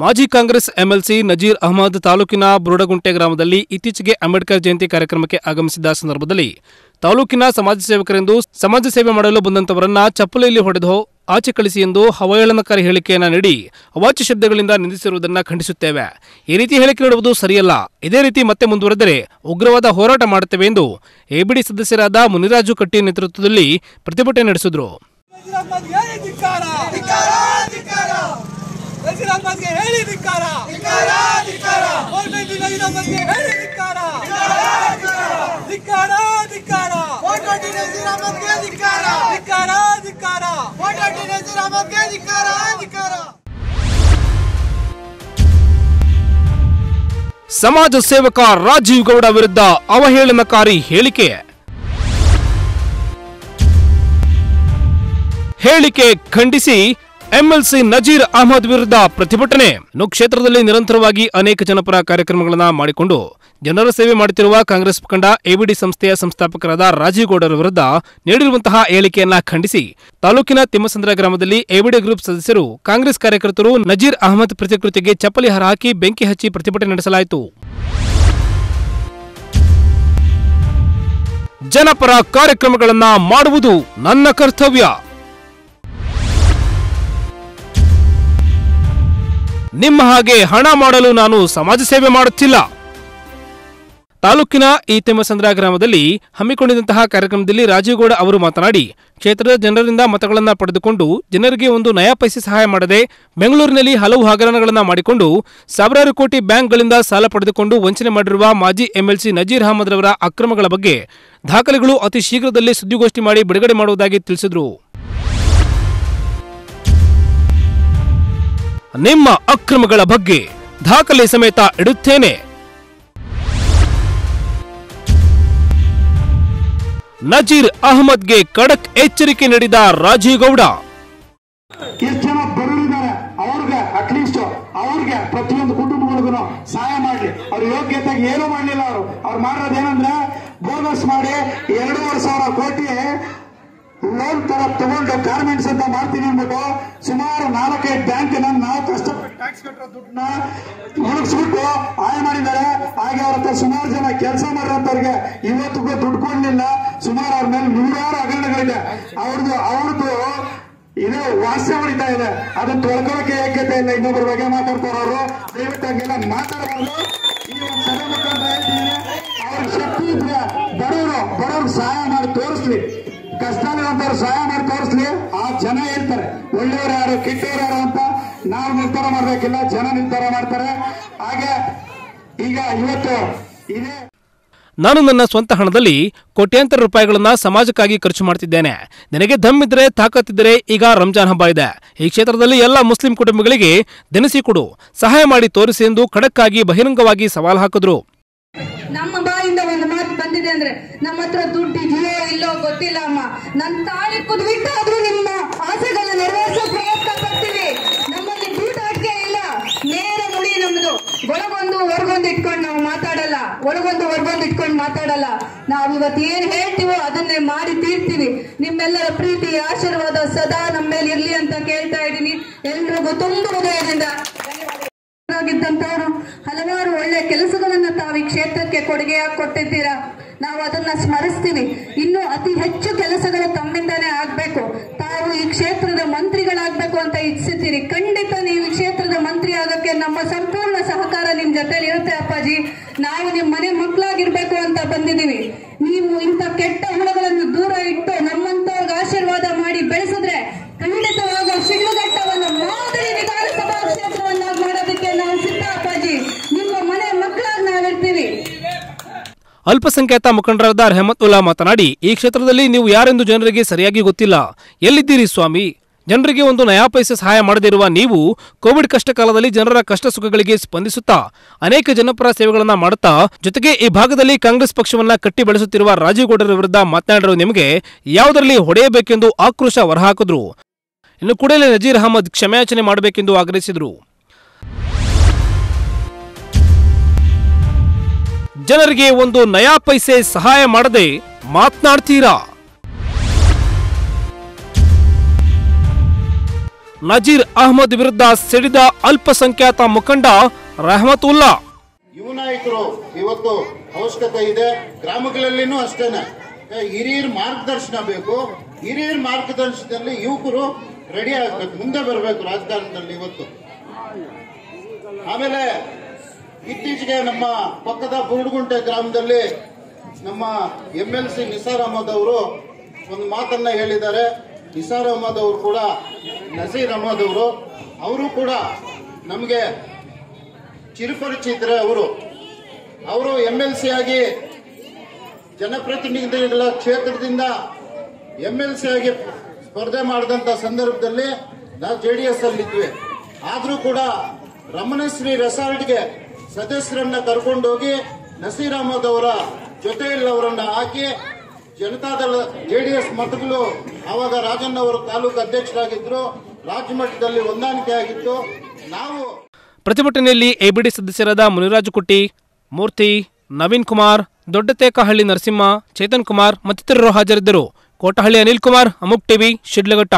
ಮಾಜಿ ಕಾಂಗ್ರೆಸ್ ಎಂಎಲ್ಸಿ ನಜೀರ್ ಅಹಮದ್ ತಾಲೂಕಿನ ಬುರುಡಗುಂಟೆ ಗ್ರಾಮದಲ್ಲಿ ಇತ್ತೀಚೆಗೆ ಅಂಬೇಡ್ಕರ್ ಜಯಂತಿ ಕಾರ್ಯಕ್ರಮಕ್ಕೆ ಆಗಮಿಸಿದ ಸಂದರ್ಭದಲ್ಲಿ ತಾಲೂಕಿನ ಸಮಾಜ ಸೇವಕರೆಂದು ಸಮಾಜ ಸೇವೆ ಮಾಡಲು ಬಂದಂತವರನ್ನ ಚಪ್ಪಲಿಯಲ್ಲಿ ಹೊಡೆದು ಆಚೆ ಕಳಿಸಿ ಎಂದು ಅವಹೇಳನಕಾರಿ ಹೇಳಿಕೆಯನ್ನು ನೀಡಿ ಅವಾಚ್ಯ ಶಬ್ದಗಳಿಂದ ನಿಂದಿಸಿರುವುದನ್ನು ಖಂಡಿಸುತ್ತೇವೆ. ಈ ರೀತಿ ಹೇಳಿಕೆ ನೀಡುವುದು ಸರಿಯಲ್ಲ. ಇದೇ ರೀತಿ ಮತ್ತೆ ಮುಂದುವರೆದರೆ ಉಗ್ರವಾದ ಹೋರಾಟ ಮಾಡುತ್ತೇವೆ ಎಂದು ಎಬಿಡಿ ಸದಸ್ಯರಾದ ಮುನಿರಾಜು ಕಟ್ಟಿ ನೇತೃತ್ವದಲ್ಲಿ ಪ್ರತಿಭಟನೆ ನಡೆಸಿದರು. ನಜೀರ್ ಬಗ್ಗೆ ಹೇಳಿ ಧಿಕ್ಕಾರ ಹೇಳಿ ಧಿಕ್ಕಾರ ಧಿಕ್ಕಾರ ಧಿಕ್ಕಾರ ಧಿಕ್ಕಾರ ಧಿಕ್ಕಾರ ಸಮಾಜ ಸೇವಕ ರಾಜೀವ್ ಗೌಡ ವಿರುದ್ಧ ಅವಹೇಳನಕಾರಿ ಹೇಳಿಕೆ. ಹೇಳಿಕೆ ಖಂಡಿಸಿ ಎಂಎಲ್ಸಿ ನಜೀರ್ ಅಹಮದ್ ವಿರುದ್ಧ ಪ್ರತಿಭಟನೆ. ಕ್ಷೇತ್ರದಲ್ಲಿ ನಿರಂತರವಾಗಿ ಅನೇಕ ಜನಪರ ಕಾರ್ಯಕ್ರಮಗಳನ್ನು ಮಾಡಿಕೊಂಡು ಜನರ ಸೇವೆ ಮಾಡುತ್ತಿರುವ ಕಾಂಗ್ರೆಸ್ ಮುಖಂಡ ಎಬಿಡಿ ಸಂಸ್ಥೆಯ ಸಂಸ್ಥಾಪಕರಾದ ರಾಜೀವ್ ಗೌಡರ ವಿರುದ್ಧ ನೀಡಿರುವಂತಹ ಹೇಳಿಕೆಯನ್ನ ಖಂಡಿಸಿ ತಾಲೂಕಿನ ತಿಮ್ಮಸಂದ್ರ ಗ್ರಾಮದಲ್ಲಿ ಎಬಿಡಿ ಗ್ರೂಪ್ ಸದಸ್ಯರು ಕಾಂಗ್ರೆಸ್ ಕಾರ್ಯಕರ್ತರು ನಜೀರ್ ಅಹಮದ್ ಪ್ರತಿಕೃತಿಗೆ ಚಪ್ಪಲಿ ಹಾರ ಹಾಕಿ ಬೆಂಕಿ ಹಚ್ಚಿ ಪ್ರತಿಭಟನೆ ನಡೆಸಲಾಯಿತು. ಜನಪರ ಕಾರ್ಯಕ್ರಮಗಳನ್ನ ಮಾಡುವುದು ನನ್ನ ಕರ್ತವ್ಯ. ನಿಮ್ಮ ಹಾಗೆ ಹಣ ಮಾಡಲು ನಾನು ಸಮಾಜ ಸೇವೆ ಮಾಡುತ್ತಿಲ್ಲ. ತಾಲೂಕಿನ ಈ ಗ್ರಾಮದಲ್ಲಿ ಹಮ್ಮಿಕೊಂಡಿದ್ದಂತಹ ಕಾರ್ಯಕ್ರಮದಲ್ಲಿ ರಾಜೀವಗೌಡ ಅವರು ಮಾತನಾಡಿ, ಕ್ಷೇತ್ರದ ಜನರಿಂದ ಮತಗಳನ್ನು ಪಡೆದುಕೊಂಡು ಜನರಿಗೆ ಒಂದು ನಯಾ ಪೈಸೆ ಸಹಾಯ ಮಾಡದೆ ಬೆಂಗಳೂರಿನಲ್ಲಿ ಹಲವು ಹಗರಣಗಳನ್ನು ಮಾಡಿಕೊಂಡು ಸಾವಿರಾರು ಕೋಟಿ ಬ್ಯಾಂಕ್ಗಳಿಂದ ಸಾಲ ಪಡೆದುಕೊಂಡು ವಂಚನೆ ಮಾಡಿರುವ ಮಾಜಿ ಎಂಎಲ್ಸಿ ನಜೀರ್ ಅಹಮದ್ ರವರ ಅಕ್ರಮಗಳ ಬಗ್ಗೆ ದಾಖಲೆಗಳು ಅತಿ ಶೀಘ್ರದಲ್ಲೇ ಸುದ್ದಿಗೋಷ್ಠಿ ಮಾಡಿ ಬಿಡುಗಡೆ ಮಾಡುವುದಾಗಿ ತಿಳಿಸಿದರು. ನಿಮ್ಮ ಅಕ್ರಮಗಳ ಬಗ್ಗೆ ದಾಖಲೆ ಸಮೇತ ಇಡುತ್ತೇನೆ. ನಜೀರ್ ಅಹಮದ್ಗೆ ಖಡಕ್ ಎಚ್ಚರಿಕೆ ನೀಡಿದ ರಾಜೀವ್ ಗೌಡ ಎಷ್ಟು ಜನ ಅವ್ರಿಗೆ ಅಟ್ಲೀಸ್ಟ್ ಅವ್ರಿಗೆ ಪ್ರತಿಯೊಂದು ಕುಟುಂಬಗಳಿಗೂ ಸಹಾಯ ಮಾಡ್ಲಿ. ಅವ್ರ ಯೋಗ್ಯತೆ ಏನು ಮಾಡಲಿಲ್ಲ ಅವರು. ಅವ್ರು ಮಾಡಿರೋದು ಏನಂದ್ರೆ ಬೋನಸ್ ಮಾಡಿ ಎರಡೂವರೆ ಸಾವಿರ ಕೋಟಿ ಲೋನ್ ತರ ತಗೊಂಡು ಗಾರ್ಮೆಂಟ್ಸ್ ಅಂತ ಮಾಡ್ತೀನಿ ಅಂದ್ಬಿಟ್ಟು ಬ್ಯಾಂಕ್ ನಾವು ಕಷ್ಟಪಟ್ಟು ಟ್ಯಾಕ್ಸ್ ಕಟ್ಟಿರೋ ದುಡ್ಡನ್ನ ಮುಳುಗಿಸ್ಬಿಟ್ಟು ಆಯ ಮಾಡಿದ್ದಾರೆ. ಹಾಗೆ ಅವ್ರ ಹತ್ರ ಸುಮಾರು ಜನ ಕೆಲಸ ಮಾಡಿರೋಂಥವ್ರಿಗೆ ಇವತ್ತಿಗೂ ದುಡ್ಡು ಕೊಡ್ಲಿಲ್ಲ. ಸುಮಾರು ಅವ್ರ ಮೇಲೆ ನೂರಾರು ಹಗರಣಗಳಿದೆ. ಅವ್ರದ್ದು ಅವ್ರದ್ದು ಇದು ವಾಸ್ಯ ಹೊಡಿತಾ ಇದೆ. ಅದು ತೊಳ್ಕೊಳಕ್ಕೆ ಯೋಗ್ಯತೆ ಇಲ್ಲ. ಇನ್ನೊಬ್ಬರ ಬಗ್ಗೆ ಮಾತಾಡ್ತಾರವರು ದಯವಿಟ್ಟು ಹಂಗೆಲ್ಲ ಮಾತಾಡಬಾರ್ದು. ಈ ಒಂದು ಸಭೆ ಮುಖಾಂತರ ಹೇಳ್ತೀನಿ. ಅವ್ರ ಶಕ್ತಿ ಇದ್ರೆ ಬಡವರು ಬಡವ್ರಿಗೆ ಸಹಾಯ ಮಾಡಿ ತೋರಿಸ್ಲಿ. ಕಷ್ಟದಲ್ಲಿರುವಂತವ್ರು ಸಹಾಯ ಮಾಡಿ ತೋರಿಸ್ಲಿ. ಆ ಜನ ಹೇಳ್ತಾರೆ. ಒಳ್ಳೆಯವರು ಯಾರು, ಕೆಟ್ಟವರು ಯಾರು ಅಂತ. ನಾವು ನಿರ್ಧಾರ ಮಾಡಬೇಕಿಲ್ಲ ಜನ ನಿರ್ಧಾರ ಮಾಡ್ತಾರೆ. ಹಾಗೆ ಈಗ ಇವತ್ತು ಇದೇ ನಾನು ನನ್ನ ಸ್ವಂತ ಹಣದಲ್ಲಿ ಕೋಟ್ಯಾಂತರ ರೂಪಾಯಿಗಳನ್ನು ಸಮಾಜಕ್ಕಾಗಿ ಖರ್ಚು ಮಾಡ್ತಿದ್ದೇನೆ. ನನಗೆ ದಮ್ಮಿದ್ರೆ ತಾಕತ್ತಿದ್ದರೆ ಈಗ ರಂಜಾನ್ ಹಬ್ಬ ಇದೆ. ಈ ಕ್ಷೇತ್ರದಲ್ಲಿ ಎಲ್ಲ ಮುಸ್ಲಿಂ ಕುಟುಂಬಗಳಿಗೆ ದಿನಸಿ ಕೊಡು. ಸಹಾಯ ಮಾಡಿ ತೋರಿಸಿ ಎಂದು ಖಡಕ್ಕಾಗಿ ಬಹಿರಂಗವಾಗಿ ಸವಾಲು ಹಾಕಿದ್ರು. ನಮ್ಮ ಬಾಯಿಂದ ಒಂದು ಮಾತು ಬಂದಿದೆ ಅಂದ್ರೆ ನಮ್ಮ ಹತ್ರ ದುಡ್ಡು ಇದೆಯೋ ಇಲ್ಲೋ ಗೊತ್ತಿಲ್ಲ ಅಮ್ಮ. ನನ್ನ ತಾಳಿ ಕುದ್ ಬಿಟ್ಟಾದ್ರೂ ನಿಮ್ಮ ಮಾತಾಡಲ್ಲ ನಾವ್ ಇವತ್ತು ಏನ್ ಹೇಳ್ತೀವೋ ಅದನ್ನೇ ಮಾಡಿ ತೀರ್ತೀವಿ. ನಿಮ್ಮೆಲ್ಲರ ಪ್ರೀತಿ ಆಶೀರ್ವಾದ ಸದಾ ನಮ್ಮ ಮೇಲೆ ಇರ್ಲಿ ಅಂತ ಕೇಳ್ತಾ ಇದ್ದೀನಿ. ಎಲ್ರಿಗೂ ತುಂಬ ಹೃದಯದಿಂದ ಹಲವಾರು ಒಳ್ಳೆ ಕೆಲಸಗಳನ್ನ ತಾವು ಕ್ಷೇತ್ರಕ್ಕೆ ಕೊಡುಗೆಯಾಗಿ ಕೊಟ್ಟಿದ್ದೀರಾ. ನಾವು ಅದನ್ನ ಸ್ಮರಿಸ್ತೀವಿ. ಇನ್ನು ಅತಿ ಹೆಚ್ಚು ಕೆಲಸಗಳು ತಮ್ಮಿಂದಾನೇ ಆಗ್ಬೇಕು. ತಾವು ಈ ಕ್ಷೇತ್ರದ ಮಂತ್ರಿಗಳಾಗ್ಬೇಕು ಅಂತ ಇಚ್ಛಿಸ್ತೀರಿ. ಖಂಡಿತ ನೀವು ಕ್ಷೇತ್ರದ ಮಂತ್ರಿ ಆಗಕ್ಕೆ ನಮ್ಮ ಸಂಪೂರ್ಣ ಸಹಕಾರ ನಿಮ್ ಜೊತೆಲಿ ಇರುತ್ತೆ ಅಪ್ಪಾಜಿ. ನಾವು ನಿಮ್ ಮನೆ ಮಕ್ಕಳಾಗಿರ್ಬೇಕು ಅಂತ ಬಂದಿದೀವಿ ನೀವು ಇಂಥ ಕೆಟ್ಟ ಅಲ್ಪಸಂಖ್ಯಾತ ಮುಖಂಡರಾದ ರೆಹಮತ್ ಉಲ್ಲಾ ಮಾತನಾಡಿ, ಈ ಕ್ಷೇತ್ರದಲ್ಲಿ ನೀವು ಯಾರೆಂದು ಜನರಿಗೆ ಸರಿಯಾಗಿ ಗೊತ್ತಿಲ್ಲ. ಎಲ್ಲಿದ್ದೀರಿ ಸ್ವಾಮಿ? ಜನರಿಗೆ ಒಂದು ನಯಾ ಪೈಸೆ ಸಹಾಯ ಮಾಡದಿರುವ ನೀವು ಕೋವಿಡ್ ಕಷ್ಟ ಕಾಲದಲ್ಲಿ ಜನರ ಕಷ್ಟ ಸುಖಗಳಿಗೆ ಸ್ಪಂದಿಸುತ್ತಾ, ಅನೇಕ ಜನಪರ ಸೇವೆಗಳನ್ನು ಮಾಡುತ್ತಾ, ಜೊತೆಗೆ ಈ ಭಾಗದಲ್ಲಿ ಕಾಂಗ್ರೆಸ್ ಪಕ್ಷವನ್ನು ಕಟ್ಟಿ ಬೆಳೆಸುತ್ತಿರುವ ರಾಜೀವ್ಗೌಡರ ವಿರುದ್ಧ ಮಾತನಾಡಿರುವ ನಿಮಗೆ ಯಾವುದರಲ್ಲಿ ಹೊಡೆಯಬೇಕೆಂದು ಆಕ್ರೋಶ ಹೊರಹಾಕಿದ್ರು. ಇನ್ನು ಕೂಡಲೇ ನಜೀರ್ ಅಹಮದ್ ಕ್ಷಮೆಯಾಚನೆ ಮಾಡಬೇಕೆಂದು ಆಗ್ರಹಿಸಿದರು. ಜನರಿಗೆ ಒಂದು ನಯಾ ಪೈಸೆ ಸಹಾಯ ಮಾಡದೆ ಮಾತನಾಡ್ತೀರಾ? ನಜೀರ್ ಅಹಮದ್ ವಿರುದ್ಧ ಸಿಡಿದ ಅಲ್ಪಸಂಖ್ಯಾತ ಮುಖಂಡ ರೆಹಮತುಲ್ಲಾ. ಯುವ ನಾಯಕರು, ಇವತ್ತು ಅವಶ್ಯಕತೆ ಇದೆ. ಗ್ರಾಮಗಳಲ್ಲಿನೂ ಅಷ್ಟೇನೆ. ಹಿರಿಯರ್ ಮಾರ್ಗದರ್ಶನ ಬೇಕು. ಹಿರಿಯರ ಮಾರ್ಗದರ್ಶನದಲ್ಲಿ ಯುವಕರು ರೆಡಿ ಆಗಬೇಕು. ಮುಂದೆ ಬರಬೇಕು ರಾಜಕಾರಣದಲ್ಲಿ ಇವತ್ತು. ಆಮೇಲೆ ಇತ್ತೀಚೆಗೆ ನಮ್ಮ ಪಕ್ಕದ ಬುರುಡುಗುಂಟೆ ಗ್ರಾಮದಲ್ಲಿ ನಮ್ಮ M L C Nisar Ahmed ಅವರು ಒಂದು ಮಾತನ್ನ ಹೇಳಿದ್ದಾರೆ. ನಿಸಾರ್ ಅಹಮದ್ ಅವರು ಕೂಡ ನಸೀರ್ ಅಹಮದ್ ಅವರು. ಅವರು ಕೂಡ ನಮಗೆ ಚಿರುಪರಿಚಿದ್ರೆ ಅವರು. ಅವರು ಎಂ ಎಲ್ ಸಿ ಆಗಿ ಜನಪ್ರತಿನಿಧಿಗಳ ಕ್ಷೇತ್ರದಿಂದ ಎಂ ಎಲ್ ಸಿ ಆಗಿ ಸ್ಪರ್ಧೆ ಮಾಡಿದಂತ ಸಂದರ್ಭದಲ್ಲಿ ನಾವು ಜೆ ಡಿ ಎಸ್ ಅಲ್ಲಿದ್ವಿ. ಆದ್ರೂ ಕೂಡ ರಮಣಶ್ರೀ ರೆಸಾರ್ಟ್ಗೆ ಸದಸ್ಯರನ್ನ ಕರ್ಕೊಂಡೋಗಿ ನಸೀರ್ ಅಹಮದ್ ಅವರ ಜೊತೆಯಲ್ಲಿ ಅವರನ್ನ ಹಾಕಿ ಜನತಾದಳ ಜೆಡಿಎಸ್ ಮತಗಳು ಆವಾಗ ರಾಜಣ್ಣ ಅವರು ತಾಲೂಕು ಅಧ್ಯಕ್ಷರಾಗಿದ್ರು ರಾಜ್ಯ ಮಟ್ಟದಲ್ಲಿ ಹೊಂದಾಣಿಕೆ ಆಗಿತ್ತು ನಾವು ಪ್ರತಿಭಟನೆಯಲ್ಲಿ ಎಬಿಡಿ ಸದಸ್ಯರಾದ ಮುನಿರಾಜು ಕುಟ್ಟಿ, ಮೂರ್ತಿ, ನವೀನ್ ಕುಮಾರ್, ದೊಡ್ಡತೇಕಹಳ್ಳಿ ನರಸಿಂಹ, ಚೇತನ್ ಕುಮಾರ್ ಮತ್ತಿತರರು ಹಾಜರಿದ್ದರು. ಕೋಟಹಳ್ಳಿ ಅನಿಲ್ ಕುಮಾರ್, ಅಮುಕ್ ಟಿವಿ, ಶಿಡ್ಲಘಟ್ಟ.